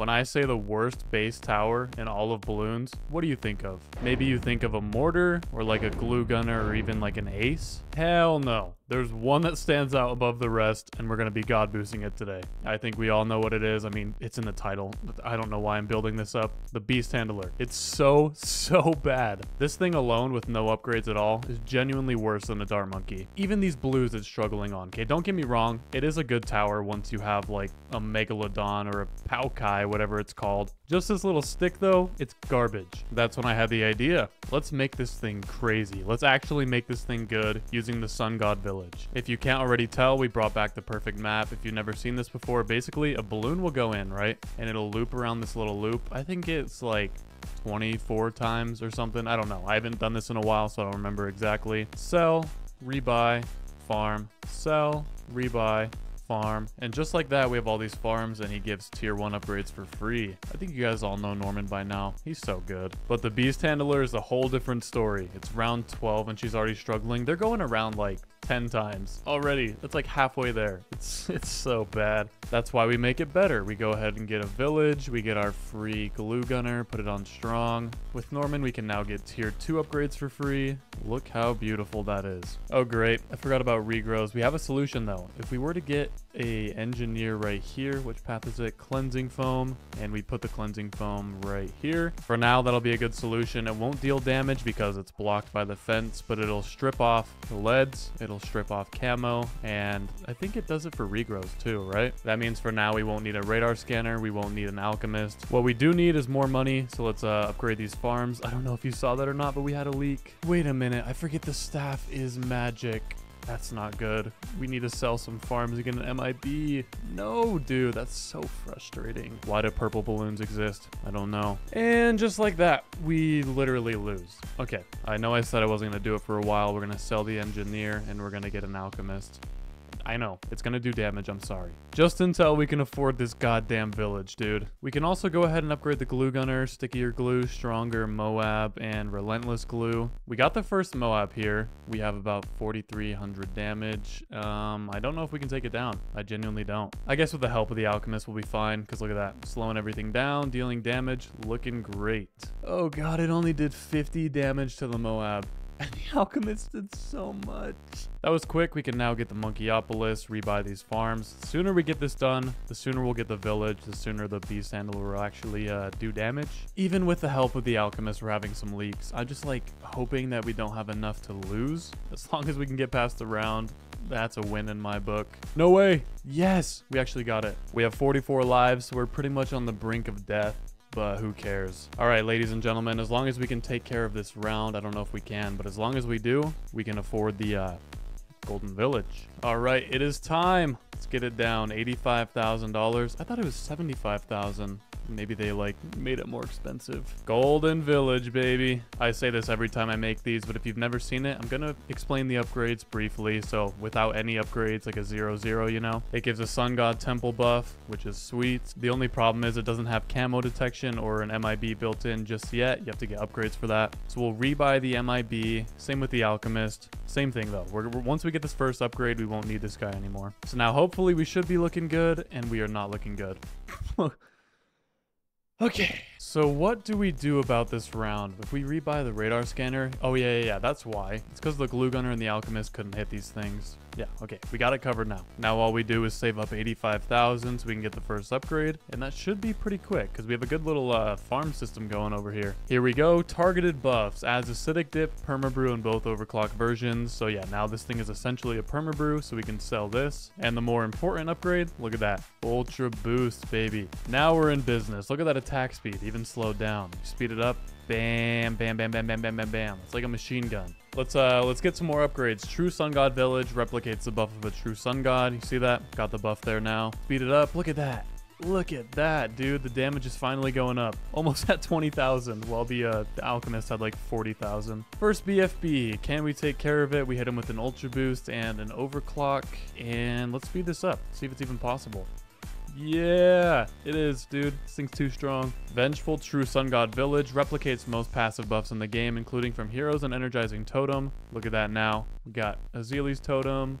When I say the worst base tower in all of Bloons, what do you think of? Maybe you think of a mortar or like a glue gunner or even like an ace? Hell no. There's one that stands out above the rest, and we're to be god boosting it today. I think we all know what it is. I mean, it's in the title. I don't know why I'm building this up. The Beast Handler. It's so, so bad. This thing alone with no upgrades at all is genuinely worse than a Dart Monkey. Even these blues it's struggling on. Okay, don't get me wrong. It is a good tower once you have like a Megalodon or a Pouākai, whatever it's called. Just this little stick though, it's garbage. That's when I had the idea. Let's make this thing crazy. Let's actually make this thing good using the Sun God Village. If you can't already tell, we brought back the perfect map. If you've never seen this before, basically a balloon will go in, right? And it'll loop around this little loop. I think it's like 24 times or something. I don't know. I haven't done this in a while, so I don't remember exactly. Sell, rebuy, farm, sell, rebuy, farm. And just like that, we have all these farms and he gives tier 1 upgrades for free. I think you guys all know Norman by now. He's so good. But the Beast Handler is a whole different story. It's round 12 and she's already struggling. They're going around like 10 times already. That's like halfway there. It's it's so bad. That's why we make it better. We go ahead and get a village. We get our free glue gunner, put it on strong. With Norman, we can now get tier 2 upgrades for free. Look how beautiful that is. Oh, great. I forgot about regrows. We have a solution though. If we were to get a engineer right here, which path is it? Cleansing foam. And we put the cleansing foam right here. For now, that'll be a good solution. It won't deal damage because it's blocked by the fence, but it'll strip off the leads. It'll strip off camo, and I think it does it for regrows too, right? That means for now we won't need a radar scanner, we won't need an alchemist. What we do need is more money, so let's uh, upgrade these farms. I don't know if you saw that or not, but we had a leak. Wait a minute, I forget the staff is magic. That's not good. We need to sell some farms get an MIB. No, dude, that's so frustrating. Why do purple balloons exist? I don't know. And just like that, we literally lose. Okay, I know I said I wasn't to do it for a while. We're to sell the engineer and we're to get an alchemist. I know. It's to do damage. I'm sorry. Just until we can afford this goddamn village, dude. We can also go ahead and upgrade the glue gunner, stickier glue, stronger Moab, and relentless glue. We got the first Moab here. We have about 4,300 damage. Um, I don't know if we can take it down. I genuinely don't. I guess with the help of the alchemist, we'll be fine. Because look at that. Slowing everything down, dealing damage, looking great. Oh god, it only did 50 damage to the Moab. The alchemist did so much. That was quick. We can now get the Monkeyopolis, rebuy these farms. The sooner we get this done, the sooner we'll get the village, the sooner the beast handler will actually uh, do damage. Even with the help of the alchemist, we're having some leaks. I'm just like hoping that we don't have enough to lose. As long as we can get past the round, that's a win in my book. No way. Yes, we actually got it. We have 44 lives, so we're pretty much on the brink of death but who cares? All right, ladies and gentlemen, as long as we can take care of this round, I don't know if we can, but as long as we do, we can afford the uh, Golden Village. All right, it is time. Let's get it down. $85,000. I thought it was 75,000. Maybe they like made it more expensive. Golden Village, baby. I say this every time I make these, but if you've never seen it, I'm gonna explain the upgrades briefly. So without any upgrades, like a zero zero, you know, it gives a Sun God Temple buff, which is sweet. The only problem is it doesn't have camo detection or an MIB built in just yet. You have to get upgrades for that. So we'll rebuy the MIB. Same with the Alchemist. Same thing though. We're, once we get this first upgrade, we won't need this guy anymore. So now hopefully we should be looking good, and we are not looking good. Okay. So what do we do about this round? If we rebuy the radar scanner... Oh, yeah, yeah, yeah. That's why. It's because the glue gunner and the alchemist couldn't hit these things. Yeah, okay. We got it covered now. Now all we do is save up 85,000 so we can get the first upgrade. And that should be pretty quick because we have a good little uh, farm system going over here. Here we go. Targeted buffs. Adds acidic dip, permabrew in both overclock versions. So yeah, now this thing is essentially a permabrew so we can sell this. And the more important upgrade, look at that. Ultra boost, baby. Now we're in business. Look at that attack speed. Even slowed down. Speed it up. Bam, bam, bam, bam, bam, bam, bam, bam. It's like a machine gun. Let's uh let's get some more upgrades. True Sun God Village replicates the buff of a true Sun God. You see that? Got the buff there now. Speed it up. Look at that. Look at that, dude. The damage is finally going up. Almost at 20,000, while the, uh, the Alchemist had like 40,000. First BFB. Can we take care of it? We hit him with an Ultra Boost and an Overclock. And let's speed this up. See if it's even possible. Yeah, it is, dude. This thing's too strong. Vengeful True Sun God Village replicates most passive buffs in the game, including from Heroes and Energizing Totem. Look at that now. We got Ezili's Totem,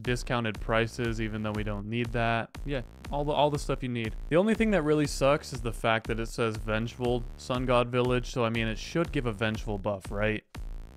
discounted prices even though we don't need that. Yeah, all the all the stuff you need. The only thing that really sucks is the fact that it says Vengeful Sun God Village, so I mean it should give a Vengeful buff, right?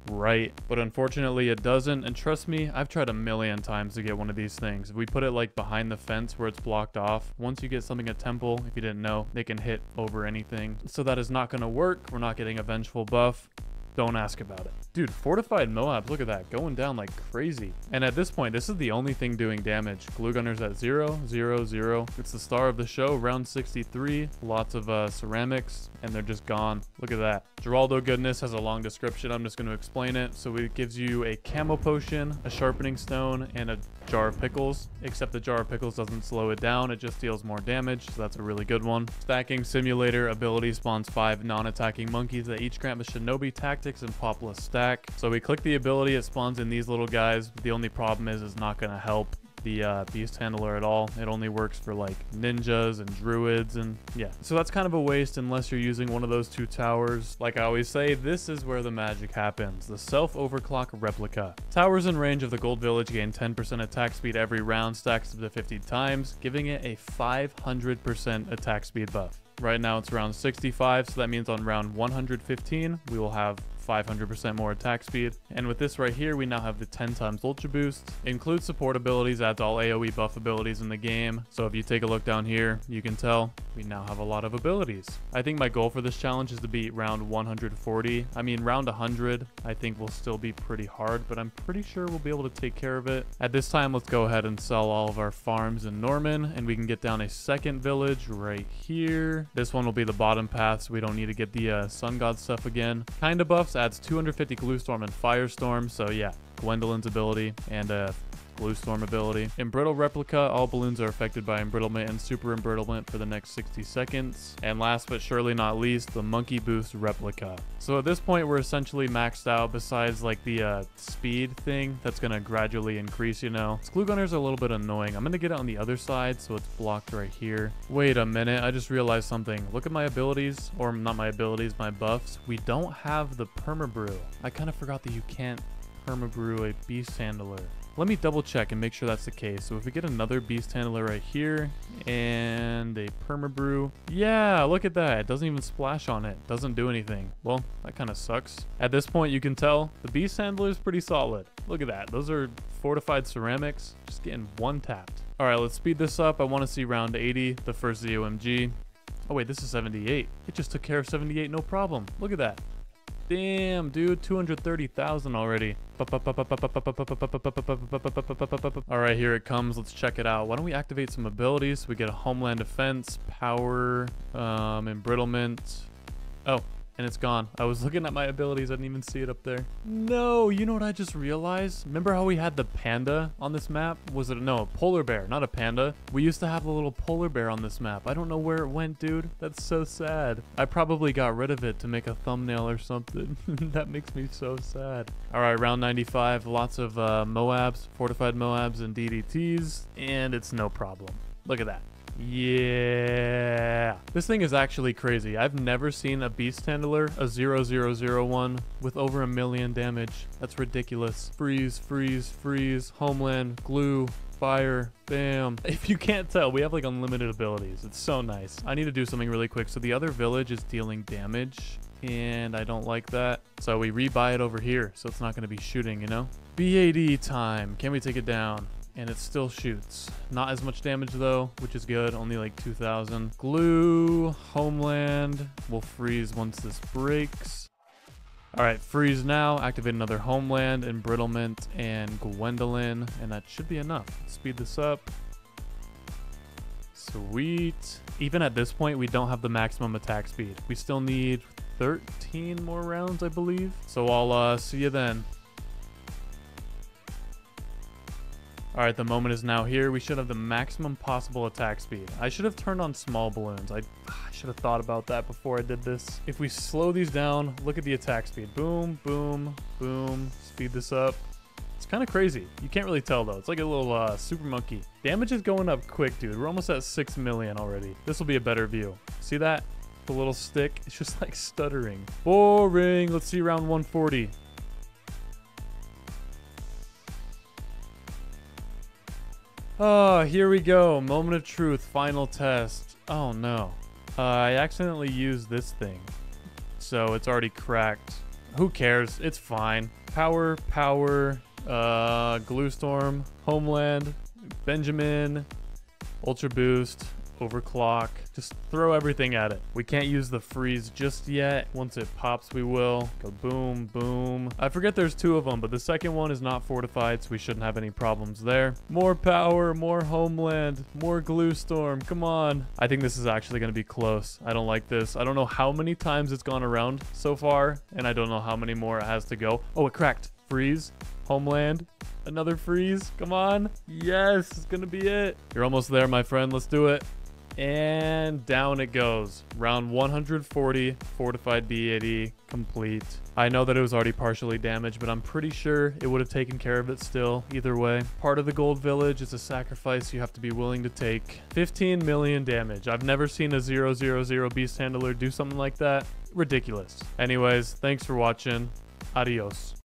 Right. But unfortunately it doesn't. And trust me, I've tried a million times to get one of these things. If we put it like behind the fence where it's blocked off, once you get something at temple, if you didn't know, they can hit over anything. So that is not going to work. We're not getting a vengeful buff. Don't ask about it. Dude, fortified Moab, look at that, going down like crazy. And at this point, this is the only thing doing damage. Glue Gunner's at 0, 0, 0. It's the star of the show, round 63. Lots of uh, ceramics, and they're just gone. Look at that. Geraldo Goodness has a long description. I'm just going to explain it. So it gives you a camo potion, a sharpening stone, and a jar of pickles. Except the jar of pickles doesn't slow it down. It just deals more damage. So that's a really good one. Stacking Simulator ability spawns five non-attacking monkeys that each grant the Shinobi tactics and Poplust stack. So we click the ability. It spawns in these little guys. The only problem is it's not going to help the uh, beast handler at all. It only works for like ninjas and druids and yeah. So that's kind of a waste unless you're using one of those two towers. Like I always say, this is where the magic happens. The self-overclock replica. Towers in range of the gold village gain 10% attack speed every round, stacks up to 50 times, giving it a 500% attack speed buff. Right now it's round 65, so that means on round 115, we will have 500% more attack speed. And with this right here, we now have the 10 times Ultra Boost. Includes support abilities, adds all AoE buff abilities in the game. So if you take a look down here, you can tell we now have a lot of abilities. I think my goal for this challenge is to beat round 140. I mean, round 100, I think will still be pretty hard, but I'm pretty sure we'll be able to take care of it. At this time, let's go ahead and sell all of our farms in Norman, and we can get down a second village right here. This one will be the bottom path, so we don't need to get the uh, Sun God stuff again. Kinda buffs adds 250 Glue Storm and Firestorm. So yeah, Gwendolyn's ability and a Glue Storm ability. Embrittle Replica, all balloons are affected by embrittlement and super embrittlement for the next 60 seconds. And last but surely not least, the Monkey Boost Replica. So at this point, we're essentially maxed out besides like the uh, speed thing that's to gradually increase, you know. This Glue Gunner's a little bit annoying. I'm to get it on the other side, so it's blocked right here. Wait a minute, I just realized something. Look at my abilities, or not my abilities, my buffs. We don't have the Permabrew. I kind of forgot that you can't Permabrew a Beast Handler. Let me double check and make sure that's the case. So if we get another beast handler right here and a permabrew. Yeah, look at that. It doesn't even splash on it. Doesn't do anything. Well, that kind of sucks. At this point, you can tell the beast handler is pretty solid. Look at that. Those are fortified ceramics. Just getting one tapped. All right, let's speed this up. I want to see round 80, the first ZOMG. Oh wait, this is 78. It just took care of 78, no problem. Look at that. Damn, dude, 230,000 already. All right, here it comes. Let's check it out. Why don't we activate some abilities? We get a Homeland Defense, Power, um, Embrittlement. Oh, and it's gone. I was looking at my abilities. I didn't even see it up there. No, you know what I just realized? Remember how we had the panda on this map? Was it, no, polar bear, not a panda. We used to have a little polar bear on this map. I don't know where it went, dude. That's so sad. I probably got rid of it to make a thumbnail or something. that makes me so sad. All right, round 95. Lots of uh, Moabs, fortified Moabs and DDTs, and it's no problem. Look at that. Yeah. This thing is actually crazy. I've never seen a Beast Handler, a 0001, with over a million damage. That's ridiculous. Freeze, freeze, freeze, homeland, glue, fire, bam. If you can't tell, we have like unlimited abilities. It's so nice. I need to do something really quick. So the other village is dealing damage and I don't like that. So we rebuy it over here, so it's not going to be shooting, you know? BAD time. Can we take it down? And it still shoots. Not as much damage though, which is good, only like 2,000. Glue, Homeland, will freeze once this breaks. All right, freeze now, activate another Homeland, Embrittlement, and Gwendolyn, and that should be enough. Speed this up. Sweet. Even at this point, we don't have the maximum attack speed. We still need 13 more rounds, I believe. So I'll uh, see you then. Alright, the moment is now here. We should have the maximum possible attack speed. I should have turned on small balloons. I, I should have thought about that before I did this. If we slow these down, look at the attack speed. Boom, boom, boom. Speed this up. It's kind of crazy. You can't really tell though. It's like a little uh, super monkey. Damage is going up quick, dude. We're almost at 6 million already. This will be a better view. See that? The little stick? It's just like stuttering. Boring. Let's see round 140. Oh, here we go. Moment of truth, final test. Oh no. Uh, I accidentally used this thing. So it's already cracked. Who cares? It's fine. Power, power, uh, Glue Storm, Homeland, Benjamin, Ultra Boost, overclock. Just throw everything at it. We can't use the freeze just yet. Once it pops, we will. Go boom, boom. I forget there's two of them, but the second one is not fortified, so we shouldn't have any problems there. More power, more homeland, more glue storm. Come on. I think this is actually going to be close. I don't like this. I don't know how many times it's gone around so far, and I don't know how many more it has to go. Oh, it cracked. Freeze. Homeland. Another freeze. Come on. Yes, it's going to be it. You're almost there, my friend. Let's do it. And down it goes. Round 140, fortified B80, complete. I know that it was already partially damaged, but I'm pretty sure it would have taken care of it still, either way. Part of the Gold Village is a sacrifice you have to be willing to take. 15 million damage. I've never seen a 000 Beast Handler do something like that. Ridiculous. Anyways, thanks for watching. Adios.